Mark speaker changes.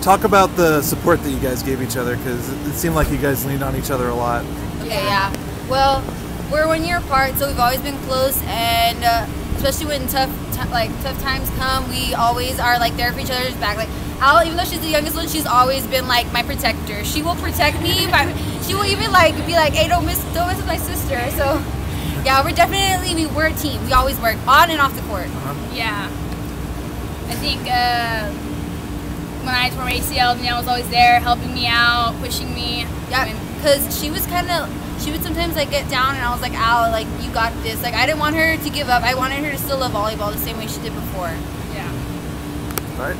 Speaker 1: talk about the support that you guys gave each other because it, it seemed like you guys leaned on each other a lot.
Speaker 2: Okay, yeah. Well, we're one year apart, so we've always been close, and uh, especially when tough t- like tough times come, we always are like there for each other's back. Like Al, even though she's the youngest one, she's always been like my protector. She will protect me, but she will even like be like, "Hey, don't miss, don't miss with my sister." So, yeah, we're definitely we we're a team. We always work on and off the court.
Speaker 3: Yeah. I think uh, when I tore my ACL, Danielle was always there, helping me out, pushing me.
Speaker 2: Yeah, because she was kind of she would sometimes like get down, and I was like, "Al, like you got this." Like I didn't want her to give up. I wanted her to still love volleyball the same way she did before.
Speaker 3: yeah.
Speaker 1: All right.